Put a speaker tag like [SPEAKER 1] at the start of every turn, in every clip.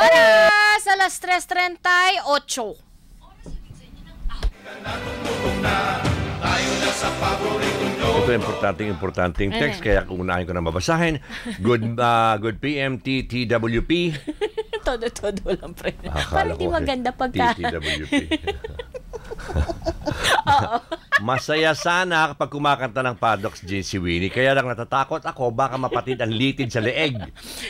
[SPEAKER 1] Oras! Alas 3.38.
[SPEAKER 2] Ito importanteng importanteng text kaya unahin ko na mabasahin. Good uh, good PM TTWP.
[SPEAKER 1] Todo-todo lang, pre.
[SPEAKER 2] Akala
[SPEAKER 1] Parang di
[SPEAKER 2] ko kasi
[SPEAKER 1] maganda pagka...
[SPEAKER 2] TTWP. Masaya sana kapag kumakanta ng Paddocks Jean si Winnie. Kaya lang natatakot ako baka mapatid ang litid sa leeg.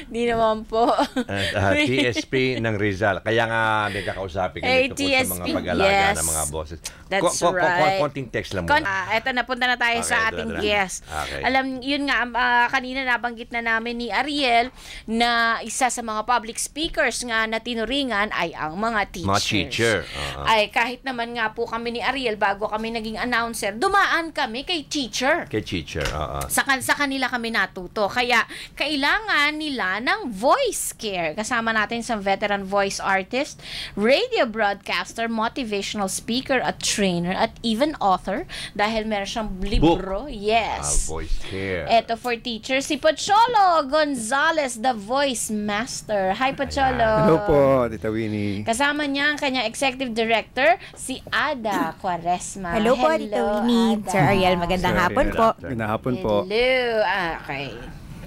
[SPEAKER 1] Di naman po.
[SPEAKER 2] At uh, TSP ng Rizal. Kaya nga may kakausapin kami tungkol sa mga pag-alaga
[SPEAKER 1] yes.
[SPEAKER 2] ng mga bosses.
[SPEAKER 1] That's
[SPEAKER 2] Ko- ko- ko-
[SPEAKER 1] right.
[SPEAKER 2] Konting text lang
[SPEAKER 1] Kon-
[SPEAKER 2] muna.
[SPEAKER 1] ah, eto na, punta na tayo
[SPEAKER 2] Okay,
[SPEAKER 1] sa ating
[SPEAKER 2] na.
[SPEAKER 1] guest.
[SPEAKER 2] Okay.
[SPEAKER 1] Alam, yun nga, ah, kanina nabanggit na namin ni Ariel na isa sa mga public speakers nga na tinuringan ay ang mga teachers.
[SPEAKER 2] Mga teacher. Oo.
[SPEAKER 1] Ay, kahit naman nga po kami ni Ariel, bago kami naging announcer, dumaan kami kay teacher.
[SPEAKER 2] Kay teacher. oo.
[SPEAKER 1] Sa, kan- sa kanila kami natuto. Kaya, kailangan nila ng voice care. Kasama natin sa veteran voice artist, radio broadcaster, motivational speaker at trainer, at even author. Dahil meron siyang libro.
[SPEAKER 2] Ah,
[SPEAKER 1] Yes.
[SPEAKER 2] voice care.
[SPEAKER 1] Eto for teacher, si Pocholo Gonzales, the voice master. Hi, Pocholo.
[SPEAKER 3] Hello po, Tita Winnie.
[SPEAKER 1] Kasama niya ang kanyang executive director, si Ada Quaresma.
[SPEAKER 4] Hello, po, Tito Winnie. Sir Ariel, magandang
[SPEAKER 3] Sir
[SPEAKER 4] hapon
[SPEAKER 3] Ariel.
[SPEAKER 4] po.
[SPEAKER 3] Magandang hapon po.
[SPEAKER 1] Hello. Ah, okay.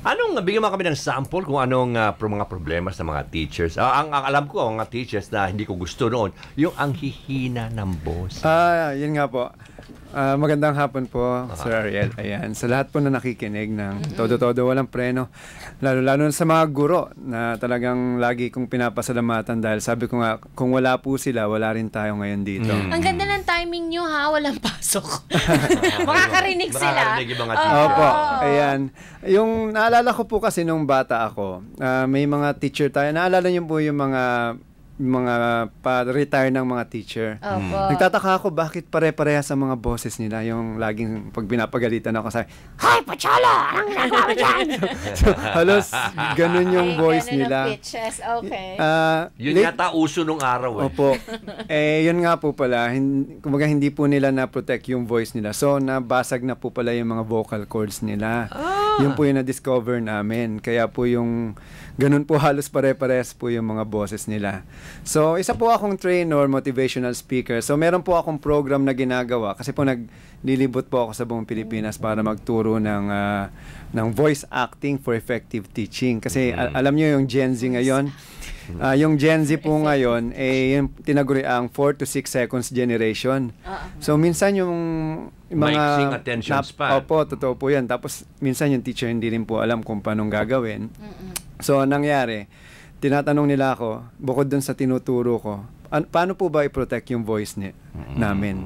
[SPEAKER 2] Anong, bigyan mo kami ng sample kung anong ah, pro mga problema sa mga teachers. Ah, ang, ang alam ko, ang mga teachers na hindi ko gusto noon, yung ang hihina ng boss.
[SPEAKER 3] Ah, yun nga po. Ah, magandang hapon po, Sir Ariel. Ayan, sa lahat po na nakikinig ng todo-todo walang preno. Lalo-lalo na sa mga guro na talagang lagi kong pinapasalamatan dahil sabi ko nga, kung wala po sila, wala rin tayo ngayon dito.
[SPEAKER 1] Ang ganda ng timing nyo ha, walang pasok. Makakarinig sila.
[SPEAKER 2] Makakarinig yung mga
[SPEAKER 1] Oo.
[SPEAKER 2] teacher.
[SPEAKER 3] Opo, ayan. Yung naalala ko po kasi nung bata ako, ah, may mga teacher tayo. Naalala niyo po yung mga mga pa-retire ng mga teacher.
[SPEAKER 1] Opo.
[SPEAKER 3] Nagtataka ako bakit pare-parehas sa mga boses nila yung laging pag pinapagalitan ako sa Hi, Pachala! Anong ginagawa mo dyan?" so, halos ganun yung
[SPEAKER 1] Ay,
[SPEAKER 3] voice
[SPEAKER 1] ganun ang
[SPEAKER 3] nila.
[SPEAKER 1] pitches. Okay.
[SPEAKER 3] Ah,
[SPEAKER 2] Yun
[SPEAKER 3] late-
[SPEAKER 2] yata uso nung araw eh.
[SPEAKER 3] Opo. eh, yun nga po pala, hin- kumbaga hindi po nila na-protect yung voice nila. So, nabasag na po pala yung mga vocal cords nila. Yun po yung na-discover namin. Kaya po yung, ganun po halos pare-pares po yung mga boses nila. So, isa po akong trainer, motivational speaker. So, meron po akong program na ginagawa kasi po naglilibot po ako sa buong Pilipinas para magturo ng ah, ng voice acting for effective teaching. Kasi al- alam niyo yung Gen Z ngayon, Ah, yung Gen Z po ngayon, eh, yung tinaguri ang 4 to 6 seconds generation. So, minsan yung mga...
[SPEAKER 2] Maiksing attention span.
[SPEAKER 3] Opo, totoo po yan. Tapos, minsan yung teacher hindi rin po alam kung paano gagawin. So, anong nangyari, tinatanong nila ako, bukod dun sa tinuturo ko, an- paano po ba i-protect yung voice ni- namin?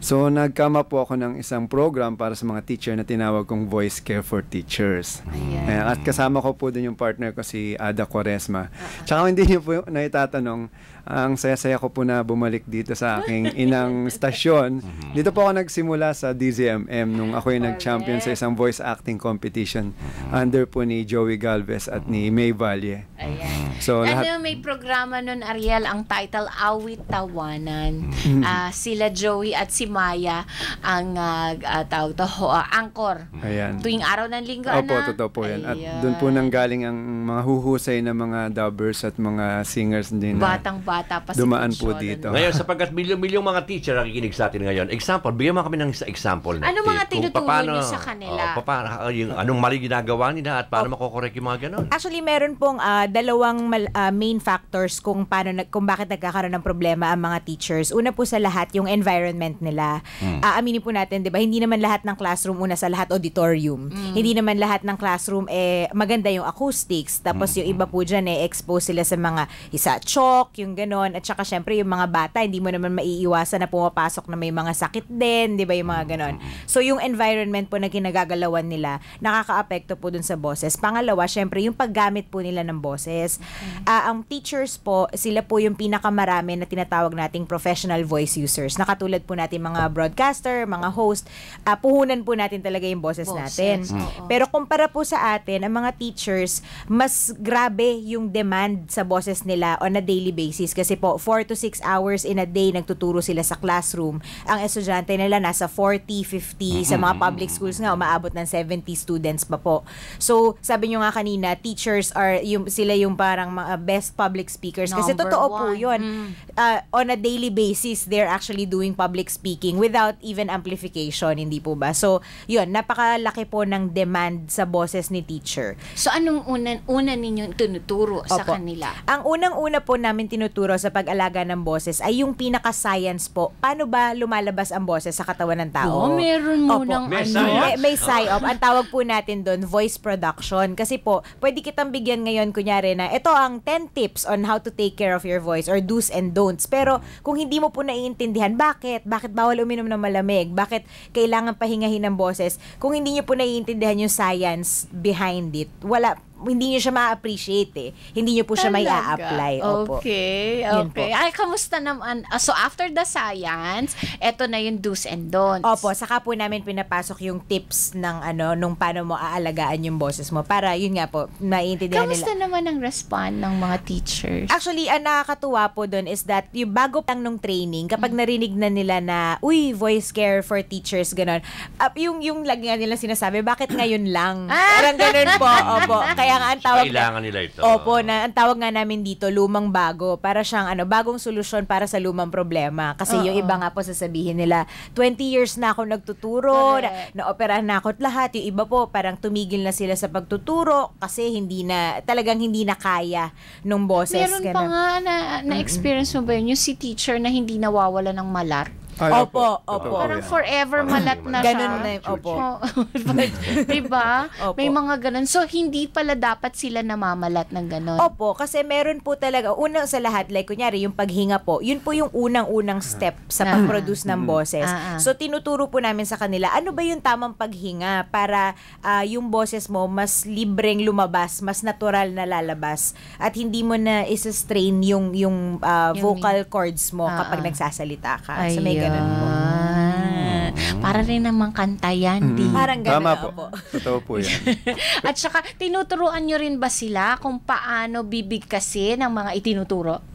[SPEAKER 3] So, nagkama po ako ng isang program para sa mga teacher na tinawag kong Voice Care for Teachers.
[SPEAKER 1] Ayan.
[SPEAKER 3] Ayan, at kasama ko po din yung partner ko si Ada Quaresma. Tsaka kung hindi niyo po naitatanong, ang saya-saya ko po na bumalik dito sa aking inang stasyon. Dito po ako nagsimula sa DZMM nung ako yung nag-champion sa isang voice acting competition under po ni Joey Galvez at ni May Valle.
[SPEAKER 1] Ayan.
[SPEAKER 3] So,
[SPEAKER 1] ano,
[SPEAKER 3] lahat-
[SPEAKER 1] may programa nun, Ariel, ang title Awit Tawanan. Ah, sila Joey at si Maya ang uh, tawag to, ah, anchor.
[SPEAKER 3] Ayan.
[SPEAKER 1] Tuwing araw ng linggo,
[SPEAKER 3] Opo,
[SPEAKER 1] ana?
[SPEAKER 3] totoo po yan. At doon po nanggaling ang mga huhusay na mga dubbers at mga singers din na
[SPEAKER 1] Batang-bata pa si
[SPEAKER 3] dumaan po dito.
[SPEAKER 2] Ngayon, sapagkat milyong-milyong mga teacher nakikinig sa atin ngayon, example, bigyan mo kami ng isa example.
[SPEAKER 1] Ano mga
[SPEAKER 2] kung
[SPEAKER 1] tinuturo
[SPEAKER 2] paano-
[SPEAKER 1] niyo sa kanila?
[SPEAKER 2] Oh, paano, yung, anong mali ginagawa nila at paano makokorek yung mga ganon?
[SPEAKER 4] Actually, meron pong ah, dalawang mal- ah, main factors kung paano nag- kung bakit nagkakaroon ng problema ang mga teachers. Una po sa lahat, yung environment nila. Ah, aminin po natin, 'di ba? Hindi naman lahat ng classroom una sa lahat auditorium. Hindi naman lahat ng classroom eh maganda yung acoustics. Tapos yung iba po diyan eh expose sila sa mga isa chalk, yung ganon. At saka syempre yung mga bata, hindi mo naman maiiwasan na pumapasok na may mga sakit din, 'di ba? Yung mga ganon. So yung environment po na ginagagalawan nila, nakakaapekto po dun sa boses. Pangalawa, syempre yung paggamit po nila ng boses. Ah, ang teachers po, sila po yung pinakamarami na tinatawag nating professional voice users. Nakatulad po natin mga broadcaster, mga host, ah, puhunan po natin talaga yung boses,
[SPEAKER 1] Boses,
[SPEAKER 4] natin.
[SPEAKER 1] oo.
[SPEAKER 4] Pero kumpara po sa atin, ang mga teachers, mas grabe yung demand sa boses nila on a daily basis. Kasi po, 4 to 6 hours in a day nagtuturo sila sa classroom. Ang estudyante nila nasa 40, 50, sa mga public schools nga, umaabot ng 70 students pa po. So, sabi nyo nga kanina, teachers are, yung, sila yung parang mga best public speakers. Kasi
[SPEAKER 1] Number
[SPEAKER 4] totoo po
[SPEAKER 1] one.
[SPEAKER 4] yun.
[SPEAKER 1] Mm.
[SPEAKER 4] Uh, on a daily basis, they're actually doing public speaking without even amplification, hindi po ba? So, yun, napakalaki po ng demand sa boses ni teacher.
[SPEAKER 1] So, anong una, una ninyong tinuturo sa
[SPEAKER 4] Opo.
[SPEAKER 1] kanila?
[SPEAKER 4] Ang unang-una po namin tinuturo sa pag-alaga ng boses ay yung pinaka-science po. Paano ba lumalabas ang boses sa katawan ng tao?
[SPEAKER 1] Oh, meron mo
[SPEAKER 4] Opo.
[SPEAKER 1] ng
[SPEAKER 2] May
[SPEAKER 1] ano.
[SPEAKER 2] science.
[SPEAKER 4] May, may psyop. Ang tawag po natin doon, voice production. Kasi po, pwede kitang bigyan ngayon, kunyari na, ito ang 10 tips on how to take care of your voice or do's and don'ts. Pero kung hindi mo po naiintindihan, bakit? Bakit bawal uminom ng malamig? Bakit kailangan pahingahin ng boses? Kung hindi niyo po naiintindihan yung science behind it, wala, hindi niyo siya ma-appreciate eh. Hindi niyo po siya may a-apply. Opo.
[SPEAKER 1] Okay, okay. Ay, kamusta naman? Ah, so, after the science, eto na yung do's and don'ts.
[SPEAKER 4] Opo, saka po namin pinapasok yung tips ng ano, nung paano mo aalagaan yung boses mo para yun nga po, maiintindihan nila.
[SPEAKER 1] Kamusta naman ang respond ng mga teachers?
[SPEAKER 4] Actually, ang nakakatuwa po doon is that yung bago lang nung training, kapag narinig na nila na, uy, voice care for teachers, gano'n, up yung, yung lagi nga nila sinasabi, bakit ngayon lang? Parang gano'n po, opo. Kaya nga ang tawag
[SPEAKER 2] Kailangan nila ito.
[SPEAKER 4] Opo, na ang tawag nga namin dito, lumang bago. Para siyang ano, bagong solusyon para sa lumang problema. Kasi yung
[SPEAKER 1] Oo.
[SPEAKER 4] iba nga po sasabihin nila, 20 years na ako nagtuturo, na,
[SPEAKER 1] Correct.
[SPEAKER 4] na-operahan na ako at lahat. Yung iba po, parang tumigil na sila sa pagtuturo kasi hindi na, talagang hindi na kaya nung boses.
[SPEAKER 1] Meron pa
[SPEAKER 4] ganun.
[SPEAKER 1] nga na, na-experience mo ba yun? Yung si teacher na hindi nawawala ng malat?
[SPEAKER 3] Ay,
[SPEAKER 4] Opo, opo.
[SPEAKER 3] po
[SPEAKER 1] Parang forever
[SPEAKER 2] Parang
[SPEAKER 1] malat na siya.
[SPEAKER 4] Ganun na yun, opo.
[SPEAKER 1] Oo. diba?
[SPEAKER 4] Opo.
[SPEAKER 1] May mga ganun. So, hindi pala dapat sila namamalat ng ganun.
[SPEAKER 4] Opo, kasi meron po talaga, unang sa lahat, like kunyari, yung paghinga po, yun po yung unang-unang step sa
[SPEAKER 1] Ah.
[SPEAKER 4] pag-produce ng boses.
[SPEAKER 1] Ah, ah.
[SPEAKER 4] So, tinuturo po namin sa kanila, ano ba yung tamang paghinga para ah, yung boses mo mas libreng lumabas, mas natural na lalabas, at hindi mo na isa-strain yung, yung, ah,
[SPEAKER 1] Yung-
[SPEAKER 4] vocal cords mo
[SPEAKER 1] Ah,
[SPEAKER 4] kapag
[SPEAKER 1] ah.
[SPEAKER 4] nagsasalita ka. So, may ganun po.
[SPEAKER 1] Ayan. Para rin namang kanta yan, di.
[SPEAKER 4] Parang ganun
[SPEAKER 3] Tama po.
[SPEAKER 4] po.
[SPEAKER 3] Totoo po yan.
[SPEAKER 1] At saka, tinuturuan nyo rin ba sila kung paano bibigkasin ng mga itinuturo?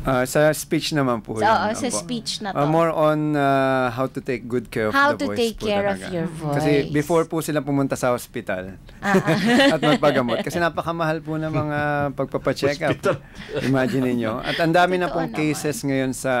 [SPEAKER 3] Ah, sa speech naman po
[SPEAKER 1] So,
[SPEAKER 3] yan.
[SPEAKER 1] oo, sa
[SPEAKER 3] Opo.
[SPEAKER 1] speech na to.
[SPEAKER 3] Ah, more on uh, how to take good care of
[SPEAKER 1] How
[SPEAKER 3] the
[SPEAKER 1] to
[SPEAKER 3] voice
[SPEAKER 1] take
[SPEAKER 3] po
[SPEAKER 1] care of
[SPEAKER 3] talaga.
[SPEAKER 1] your
[SPEAKER 3] Kasi
[SPEAKER 1] voice.
[SPEAKER 3] before po sila pumunta sa hospital
[SPEAKER 1] Ah,
[SPEAKER 3] at magpagamot. Kasi napakamahal po ng mga pagpapacheck up. Imagine niyo At ang dami na pong
[SPEAKER 1] naman.
[SPEAKER 3] cases ngayon sa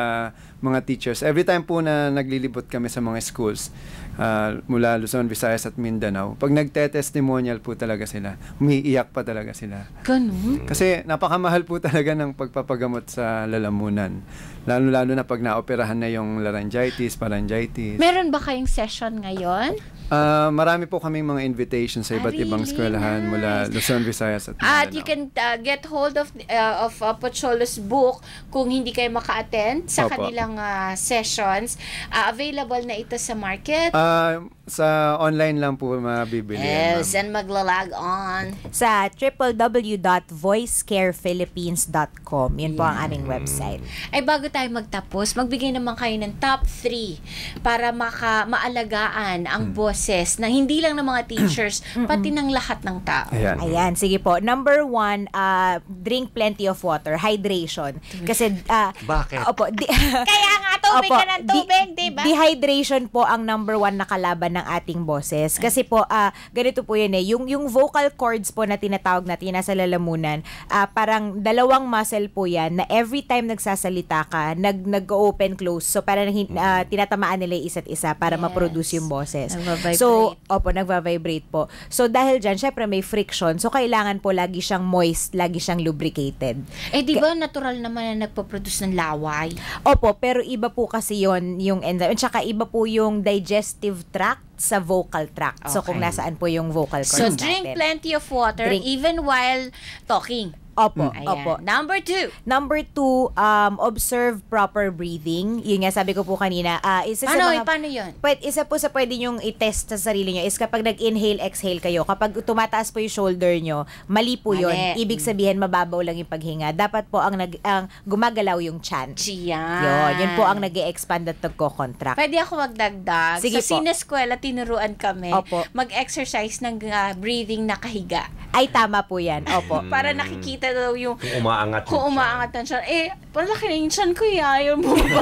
[SPEAKER 3] mga teachers. Every time po na naglilibot kami sa mga schools, ah, mula Luzon, Visayas at Mindanao, pag nagte-testimonial po talaga sila, umiiyak pa talaga sila.
[SPEAKER 1] ganun.
[SPEAKER 3] Kasi napakamahal po talaga ng pagpapagamot sa lalamunan. Lalo-lalo na pag naoperahan na yung laryngitis, pharyngitis.
[SPEAKER 1] Meron ba kayong session ngayon?
[SPEAKER 3] Ah, marami po kaming mga invitations sa
[SPEAKER 1] Ah,
[SPEAKER 3] iba't ibang
[SPEAKER 1] really?
[SPEAKER 3] eskwelahan mula
[SPEAKER 1] Nice.
[SPEAKER 3] Luzon, Visayas at
[SPEAKER 1] At
[SPEAKER 3] Mindanao.
[SPEAKER 1] you can uh, get hold of uh, of uh, Pocholo's book kung hindi kayo maka-attend sa
[SPEAKER 3] Opo.
[SPEAKER 1] kanilang uh, sessions. Uh, available na ito sa market.
[SPEAKER 3] Ah, sa online lang po mabibili. yan,
[SPEAKER 1] yes,
[SPEAKER 3] ma'am.
[SPEAKER 1] and maglalag on.
[SPEAKER 4] Sa www.voicecarefilippines.com. Yun po ang aming website.
[SPEAKER 1] Ay bago tayo magtapos, magbigay naman kayo ng top 3 para maka maalagaan ang
[SPEAKER 3] Hmm.
[SPEAKER 1] boses na hindi lang ng mga teachers, pati ng lahat ng tao.
[SPEAKER 3] Ayan.
[SPEAKER 4] Ayan, sige po. Number one, uh, drink plenty of water. Hydration. Kasi, uh,
[SPEAKER 2] Bakit?
[SPEAKER 4] Opo. Di,
[SPEAKER 1] Kaya nga tubig
[SPEAKER 4] Opo,
[SPEAKER 1] ka ng tubig,
[SPEAKER 4] di-
[SPEAKER 1] di ba?
[SPEAKER 4] Dehydration po ang number one na kalaban ng ating boses. Kasi po, ah, ganito po yun eh. Yung, yung vocal cords po na tinatawag natin, nasa lalamunan, ah, parang dalawang muscle po yan na every time nagsasalita ka, nag, nag-open close. So, parang ah, tinatamaan nila yung isa't isa para
[SPEAKER 1] Yes.
[SPEAKER 4] ma-produce yung boses. So, opo, nagva-vibrate po. So, dahil dyan, syempre may friction. So, kailangan po lagi siyang moist, lagi siyang lubricated.
[SPEAKER 1] Eh, di ba natural naman na nagpo-produce ng laway?
[SPEAKER 4] Opo, pero iba po kasi yon yung enzyme. At saka iba po yung digestive tract sa vocal tract. So,
[SPEAKER 1] Okay.
[SPEAKER 4] kung nasaan po yung vocal cords
[SPEAKER 1] So,
[SPEAKER 4] natin.
[SPEAKER 1] drink plenty of water
[SPEAKER 4] Drink.
[SPEAKER 1] even while talking.
[SPEAKER 4] Opo,
[SPEAKER 1] Ayan.
[SPEAKER 4] opo.
[SPEAKER 1] Number two.
[SPEAKER 4] Number two, um, observe proper breathing. Yun nga, sabi ko po kanina. ah isa sa
[SPEAKER 1] Ano,
[SPEAKER 4] mga,
[SPEAKER 1] paano yun?
[SPEAKER 4] Pwede, isa po sa pwede nyong i-test sa sarili nyo is kapag nag-inhale, exhale kayo, kapag tumataas po yung shoulder nyo, mali po yun.
[SPEAKER 1] Mali.
[SPEAKER 4] Ibig sabihin, mababaw lang yung paghinga. Dapat po ang, nag, ang gumagalaw yung chan.
[SPEAKER 1] Yan.
[SPEAKER 4] Yun, yun po ang nag expand at nagko-contract.
[SPEAKER 1] Pwede ako magdagdag.
[SPEAKER 4] Sige
[SPEAKER 1] sa sineskwela, tinuruan kami
[SPEAKER 4] Opo.
[SPEAKER 1] mag-exercise ng ah, breathing nakahiga.
[SPEAKER 4] Ay, tama po yan. Opo.
[SPEAKER 1] Para nakikita daw yung
[SPEAKER 2] Kung umaangat
[SPEAKER 1] kung umaangat ang siya. Eh, malaki na yung tiyan ko, eh. ayaw mo ba?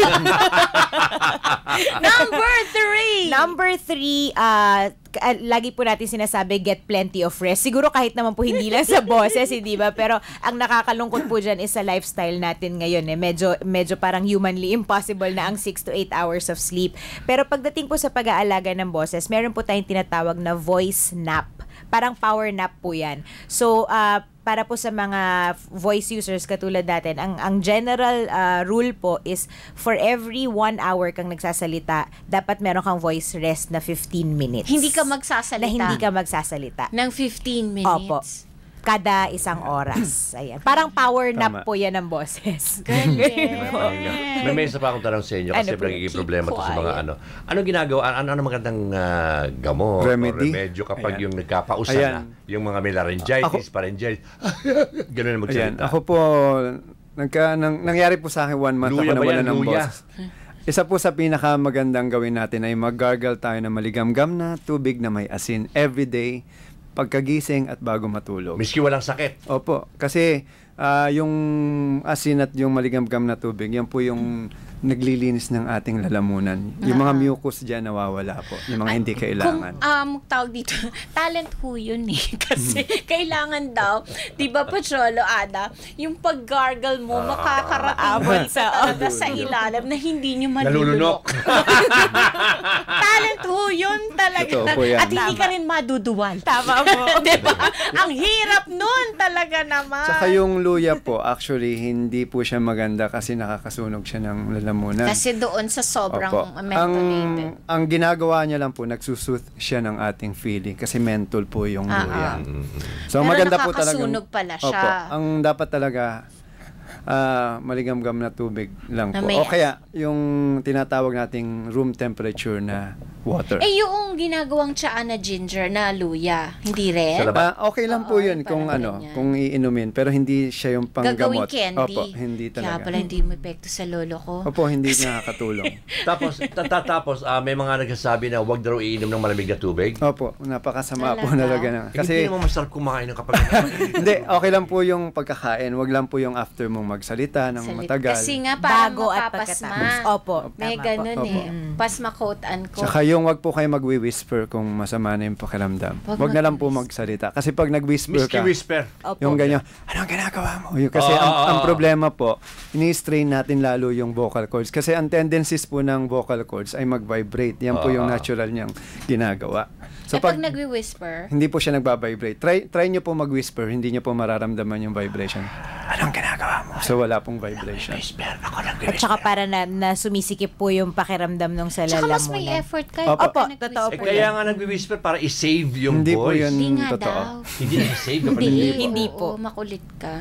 [SPEAKER 1] Number three!
[SPEAKER 4] Number three, uh, lagi po natin sinasabi, get plenty of rest. Siguro kahit naman po hindi lang sa boses, hindi ba? Pero ang nakakalungkot po dyan is sa lifestyle natin ngayon. Eh. Medyo, medyo parang humanly impossible na ang 6 to 8 hours of sleep. Pero pagdating po sa pag-aalaga ng boses, meron po tayong tinatawag na voice nap. Parang power nap po yan. So, uh, para po sa mga voice users katulad natin, ang ang general uh, rule po is for every one hour kang nagsasalita, dapat meron kang voice rest na 15 minutes.
[SPEAKER 1] Hindi ka magsasalita.
[SPEAKER 4] Na hindi ka magsasalita.
[SPEAKER 1] ng 15 minutes.
[SPEAKER 4] Opo. Kada isang oras. Ayan. Parang power nap
[SPEAKER 3] Tama.
[SPEAKER 4] po yan ng boses.
[SPEAKER 1] Galing.
[SPEAKER 2] May may isa pa akong tanong sa inyo kasi
[SPEAKER 4] Ano po?
[SPEAKER 2] nagiging problema to sa mga ano. Ano ginagawa? Ano ano magandang ah, gamot
[SPEAKER 3] Remedy?
[SPEAKER 2] o remedyo kapag
[SPEAKER 3] Ayan.
[SPEAKER 2] yung nagkapausan
[SPEAKER 3] Ayan.
[SPEAKER 2] na? Yung mga may laryngitis, pharyngitis. Ganun na
[SPEAKER 3] Ayan,
[SPEAKER 2] magsalita.
[SPEAKER 3] ako po, nagka, nang, nangyari po sa akin one month
[SPEAKER 2] Luya
[SPEAKER 3] ako
[SPEAKER 2] ba
[SPEAKER 3] nawala
[SPEAKER 2] yan?
[SPEAKER 3] ng
[SPEAKER 2] Luya?
[SPEAKER 3] boses. Isa po sa pinakamagandang gawin natin ay mag-gargle tayo ng maligamgam na tubig na may asin every day, pagkagising at bago matulog.
[SPEAKER 2] Miski walang sakit.
[SPEAKER 3] Opo, kasi ah, yung asin at yung maligamgam na tubig, yan po yung naglilinis ng ating lalamunan. Yung mga mucus dyan nawawala po, yung mga hindi kailangan.
[SPEAKER 1] Kung um, tawag dito, talent ho yun eh. Kasi kailangan daw, di ba pa Cholo, Ada, yung pag-gargle mo, makakarating
[SPEAKER 4] Abot
[SPEAKER 1] sa,
[SPEAKER 4] sa-
[SPEAKER 1] ilalim na hindi nyo malulunok.
[SPEAKER 3] Totoo po yan.
[SPEAKER 1] At hindi
[SPEAKER 4] Tama.
[SPEAKER 1] ka rin maduduwal.
[SPEAKER 4] Tama po.
[SPEAKER 1] diba? Ang hirap nun talaga naman.
[SPEAKER 3] Tsaka yung luya po, actually, hindi po siya maganda kasi nakakasunog siya ng lalamunan.
[SPEAKER 1] Kasi doon sa sobrang
[SPEAKER 3] Opo. Ang,
[SPEAKER 1] mentholated.
[SPEAKER 3] ang ginagawa niya lang po, nagsusuth siya ng ating feeling kasi menthol po yung
[SPEAKER 1] Ah,
[SPEAKER 3] luya.
[SPEAKER 1] ah.
[SPEAKER 3] So
[SPEAKER 1] Pero
[SPEAKER 3] maganda po talaga.
[SPEAKER 1] nakakasunog pala siya.
[SPEAKER 3] Opo. Ang dapat talaga ah, maligamgam na tubig lang
[SPEAKER 1] Na
[SPEAKER 3] po.
[SPEAKER 1] may
[SPEAKER 3] O kaya yung tinatawag nating room temperature na water.
[SPEAKER 1] Eh, yung ginagawang tsaa na ginger na luya, hindi rin?
[SPEAKER 2] Sa labas.
[SPEAKER 3] Ah, okay lang po
[SPEAKER 1] Oo,
[SPEAKER 3] 'yun kung
[SPEAKER 1] parang
[SPEAKER 3] ano,
[SPEAKER 1] ganyan.
[SPEAKER 3] kung iinumin pero hindi siya yung
[SPEAKER 1] Gagawing
[SPEAKER 3] panggamot.
[SPEAKER 1] candy?
[SPEAKER 3] Opo, hindi
[SPEAKER 1] Kaya
[SPEAKER 3] talaga.
[SPEAKER 1] pala hindi mo epekto sa lolo ko.
[SPEAKER 3] Opo, hindi nakakatulong.
[SPEAKER 2] tapos ta- ta- tapos ah, may mga nagsasabi na huwag daw iinom ng malamig na tubig.
[SPEAKER 3] Opo, napakasama po
[SPEAKER 1] Talaga?
[SPEAKER 3] talaga na.
[SPEAKER 2] Kasi
[SPEAKER 3] Kasi
[SPEAKER 2] hindi naman masarap kumain ng kapag
[SPEAKER 3] hindi, okay lang po yung pagkakain. Wag lang po yung after mong magsalita ng
[SPEAKER 1] Salit-
[SPEAKER 3] matagal.
[SPEAKER 1] Kasi nga parang
[SPEAKER 4] Bago at
[SPEAKER 1] mapapasma.
[SPEAKER 4] pagkatapos. Opo.
[SPEAKER 1] May
[SPEAKER 4] tama po.
[SPEAKER 1] ganun
[SPEAKER 3] Opo.
[SPEAKER 1] eh. Pasma quote unquote.
[SPEAKER 3] Tsaka yung wag po kayo mag-whisper kung masama na yung pakiramdam.
[SPEAKER 1] Wag
[SPEAKER 3] Wag, na lang po magsalita. Kasi pag nag-whisper ka,
[SPEAKER 2] whisper.
[SPEAKER 3] Yung ganyan, anong ginagawa mo? Yung, kasi
[SPEAKER 2] Oo,
[SPEAKER 3] ang,
[SPEAKER 2] oo,
[SPEAKER 3] ang
[SPEAKER 2] oo.
[SPEAKER 3] problema po, ini-strain natin lalo yung vocal cords. Kasi ang tendencies po ng vocal cords ay mag-vibrate. Yan po yung natural niyang ginagawa.
[SPEAKER 1] eh, pag, nagwi-whisper,
[SPEAKER 3] hindi po siya nagba-vibrate. Try, try nyo po mag-whisper, hindi nyo po mararamdaman yung vibration. Anong ginagawa mo? So wala pong vibration.
[SPEAKER 2] Whisper. Ako lang
[SPEAKER 4] At saka para na, na sumisikip po yung pakiramdam nung sa
[SPEAKER 1] tsaka
[SPEAKER 4] lalamunan.
[SPEAKER 1] mas may effort kayo.
[SPEAKER 3] Opo.
[SPEAKER 4] Opo,
[SPEAKER 1] nag-whisper.
[SPEAKER 4] totoo
[SPEAKER 2] Eh,
[SPEAKER 4] po
[SPEAKER 2] kaya
[SPEAKER 4] yan.
[SPEAKER 2] nga nagwi-whisper para i-save yung
[SPEAKER 3] Hindi po
[SPEAKER 2] voice.
[SPEAKER 3] yun
[SPEAKER 1] Hindi nga
[SPEAKER 3] totoo.
[SPEAKER 1] daw.
[SPEAKER 2] Hindi na-save kapag
[SPEAKER 1] Hindi,
[SPEAKER 2] hindi.
[SPEAKER 4] Hindi
[SPEAKER 1] oo,
[SPEAKER 4] po.
[SPEAKER 1] makulit ka.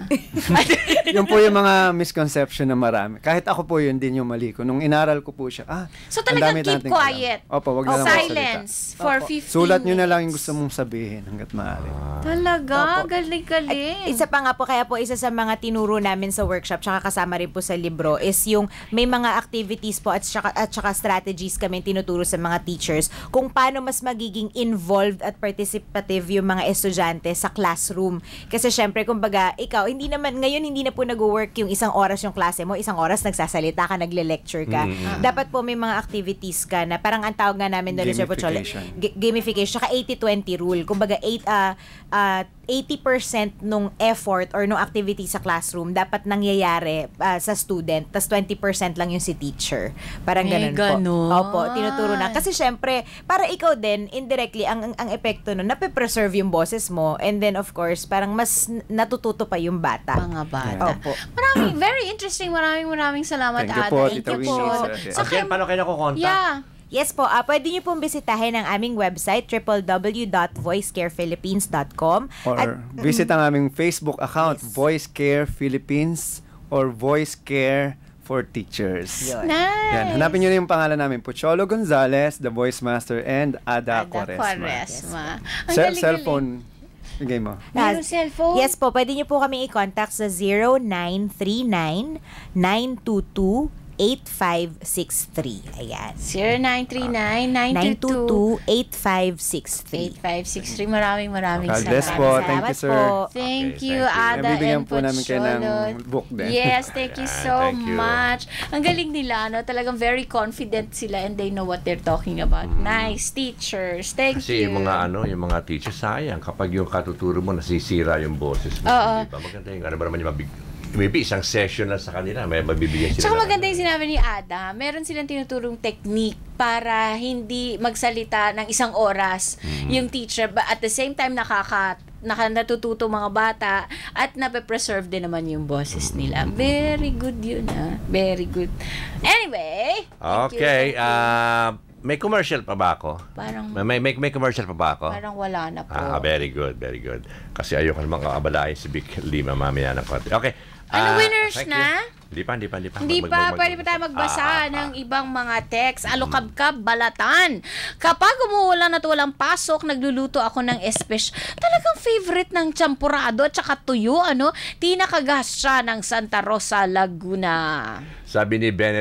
[SPEAKER 3] yun po yung mga misconception na marami. Kahit ako po yun din yung mali ko. Nung inaral ko po siya, ah,
[SPEAKER 1] So,
[SPEAKER 3] ang
[SPEAKER 1] talagang keep
[SPEAKER 3] nating
[SPEAKER 1] quiet.
[SPEAKER 3] alam. Opo, wag na lang
[SPEAKER 1] silence
[SPEAKER 3] magsalita.
[SPEAKER 1] for
[SPEAKER 3] Opo.
[SPEAKER 1] 15
[SPEAKER 3] Sulat nyo na lang yung gusto mong sabihin hanggat maaari.
[SPEAKER 1] Talaga? Galing-galing.
[SPEAKER 4] Isa pa nga po, kaya po isa sa mga tinuro namin sa workshop, tsaka kasama rin po sa libro, is yung may mga activities po at tsaka, at tsaka strategies kami tinuturo sa mga teachers kung paano mas magiging involved at participative yung mga estudyante sa classroom. Kasi syempre, kumbaga, ikaw, hindi naman, ngayon hindi na po nag-work yung isang oras yung klase mo, isang oras nagsasalita ka, nagle-lecture ka. Dapat po may mga activities ka na parang ang tawag nga namin doon Sir Pocholo,
[SPEAKER 3] Gamification.
[SPEAKER 4] Tsaka 80-20 rule. Kumbaga, 8, ah ah, 80% nung effort or nung activity sa classroom dapat nangyayari ah, sa student, tas 20% lang yung si teacher. Parang
[SPEAKER 1] May
[SPEAKER 4] ganun,
[SPEAKER 1] ganon.
[SPEAKER 4] po. Opo, tinuturo na. Kasi syempre, para ikaw din, indirectly, ang, ang, ang epekto nun, nape-preserve yung boses mo, and then of course, parang mas natututo pa yung bata.
[SPEAKER 1] mga bata.
[SPEAKER 4] Opo.
[SPEAKER 1] Maraming, very interesting. Maraming maraming salamat,
[SPEAKER 3] Thank you
[SPEAKER 1] Ada.
[SPEAKER 3] po,
[SPEAKER 1] Thank you po.
[SPEAKER 3] Sir Ate.
[SPEAKER 1] Sa
[SPEAKER 2] Again, paano kayo nakukontak?
[SPEAKER 1] Yeah.
[SPEAKER 4] Yes po, ah pwede niyo pong bisitahin ang aming website www.voicecarephilippines.com
[SPEAKER 3] Or
[SPEAKER 4] At,
[SPEAKER 3] visit ang aming Facebook account, Voice Care Philippines or Voice Care for Teachers.
[SPEAKER 4] Yun.
[SPEAKER 1] Nice.
[SPEAKER 3] Yan, hanapin niyo na yung pangalan namin, Pucholo Gonzalez, the Voice Master, and Ada,
[SPEAKER 1] Ada
[SPEAKER 3] Quaresma.
[SPEAKER 1] Quaresma. Ang
[SPEAKER 3] Cell- cellphone, bigay mo.
[SPEAKER 1] Meron cellphone?
[SPEAKER 4] Yes po, pwede niyo po kami i-contact sa 0939-922-8563. Ayan.
[SPEAKER 1] 0939-922-8563.
[SPEAKER 4] 922-8563.
[SPEAKER 1] Maraming maraming
[SPEAKER 3] God bless
[SPEAKER 1] salamat.
[SPEAKER 3] po.
[SPEAKER 4] Salamat
[SPEAKER 3] Thank you, sir.
[SPEAKER 4] po.
[SPEAKER 1] Thank
[SPEAKER 2] Okay,
[SPEAKER 1] you,
[SPEAKER 2] thank you.
[SPEAKER 1] Ada
[SPEAKER 3] Nabibigyan
[SPEAKER 1] and
[SPEAKER 3] po namin kayo ng book din.
[SPEAKER 1] Yes, thank you so
[SPEAKER 2] thank you.
[SPEAKER 1] much. Ang galing nila, no? Talagang very confident sila and they know what they're talking about. Nice teachers. Thank
[SPEAKER 2] Kasi
[SPEAKER 1] you.
[SPEAKER 2] yung mga ano, yung mga teacher sayang kapag yung katuturo mo nasisira yung boses mo.
[SPEAKER 1] Oo.
[SPEAKER 2] Di ba? Maganda yung ano ba naman yung mabig Maybe isang session lang sa kanila, may mabibigyan sila.
[SPEAKER 1] Tsaka
[SPEAKER 2] ng
[SPEAKER 1] maganda
[SPEAKER 2] ano.
[SPEAKER 1] yung sinabi ni Ada, meron silang tinuturong technique para hindi magsalita ng isang oras
[SPEAKER 2] Mm.
[SPEAKER 1] yung teacher, but at the same time nakaka naka, natututo mga bata at nape-preserve din naman yung boses nila. Very good yun ah. Very good. Anyway.
[SPEAKER 2] Okay, ah may commercial pa ba ako?
[SPEAKER 1] parang,
[SPEAKER 2] May, may, may commercial pa ba ako?
[SPEAKER 1] parang wala na po.
[SPEAKER 2] Ah, very good, very good. Kasi ayoko namang kaabalain si Vic Lima mamaya ng konti. Okay.
[SPEAKER 1] Ano,
[SPEAKER 2] ah,
[SPEAKER 1] winners na?
[SPEAKER 2] you. Hindi pa, hindi pa, hindi pa.
[SPEAKER 1] Hindi pa, pwede pa tayo magbasa
[SPEAKER 2] Ah, ah,
[SPEAKER 1] ng
[SPEAKER 2] ah.
[SPEAKER 1] ibang mga text. Alokab-kab, balatan. Kapag umuulan at walang pasok, nagluluto ako ng espesh. Talagang favorite ng champurado at saka tuyo, ano? Tina Kagasya ng Santa Rosa, Laguna.
[SPEAKER 2] Sabi ni Bennett